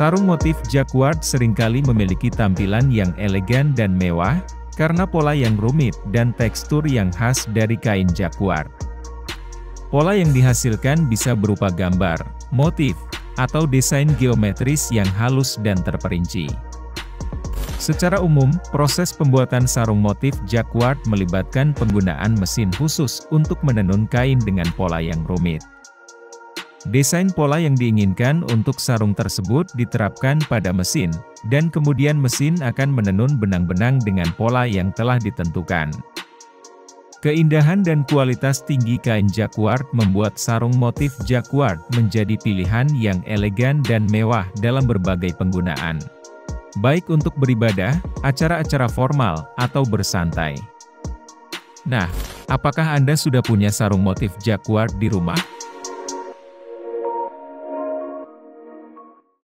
Sarung motif jacquard sering kali memiliki tampilan yang elegan dan mewah, karena pola yang rumit dan tekstur yang khas dari kain jacquard. Pola yang dihasilkan bisa berupa gambar, motif, atau desain geometris yang halus dan terperinci. Secara umum, proses pembuatan sarung motif jacquard melibatkan penggunaan mesin khusus untuk menenun kain dengan pola yang rumit. Desain pola yang diinginkan untuk sarung tersebut diterapkan pada mesin, dan kemudian mesin akan menenun benang-benang dengan pola yang telah ditentukan. Keindahan dan kualitas tinggi kain jacquard membuat sarung motif jacquard menjadi pilihan yang elegan dan mewah dalam berbagai penggunaan baik untuk beribadah, acara-acara formal, atau bersantai. Nah, apakah Anda sudah punya sarung motif jacquard di rumah?